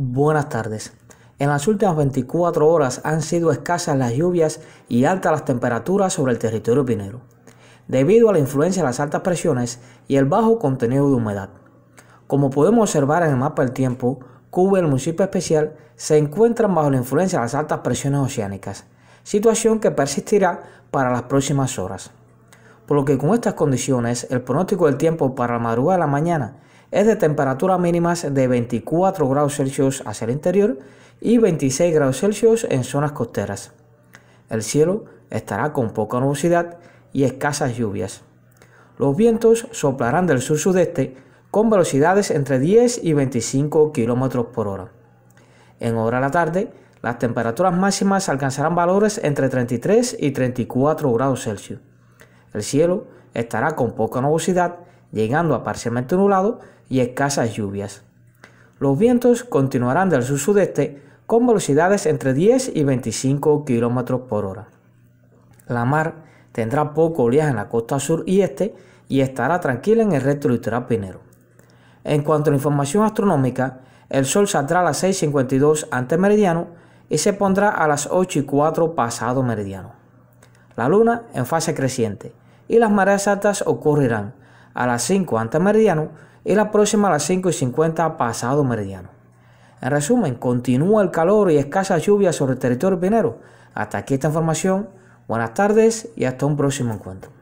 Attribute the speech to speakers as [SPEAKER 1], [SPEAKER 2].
[SPEAKER 1] Buenas tardes. En las últimas 24 horas han sido escasas las lluvias y altas las temperaturas sobre el territorio pinero, debido a la influencia de las altas presiones y el bajo contenido de humedad. Como podemos observar en el mapa del tiempo, Cuba y el municipio especial se encuentran bajo la influencia de las altas presiones oceánicas, situación que persistirá para las próximas horas. Por lo que con estas condiciones, el pronóstico del tiempo para la madrugada de la mañana es de temperaturas mínimas de 24 grados Celsius hacia el interior y 26 grados Celsius en zonas costeras. El cielo estará con poca nubosidad y escasas lluvias. Los vientos soplarán del sur-sudeste con velocidades entre 10 y 25 km por hora. En hora de la tarde, las temperaturas máximas alcanzarán valores entre 33 y 34 grados Celsius. El cielo estará con poca nubosidad, llegando a parcialmente nublado y escasas lluvias. Los vientos continuarán del sur-sudeste con velocidades entre 10 y 25 km por hora. La mar tendrá poco oleaje en la costa sur y este y estará tranquila en el resto litoral pinero. En cuanto a la información astronómica, el Sol saldrá a las 6.52 ante meridiano y se pondrá a las 8 y 4 pasado meridiano. La Luna en fase creciente y las mareas altas ocurrirán a las 5 ante meridiano y la próxima a las 5 y 50 pasado meridiano. En resumen, continúa el calor y escasa lluvia sobre el territorio pinero. Hasta aquí esta información. Buenas tardes y hasta un próximo encuentro.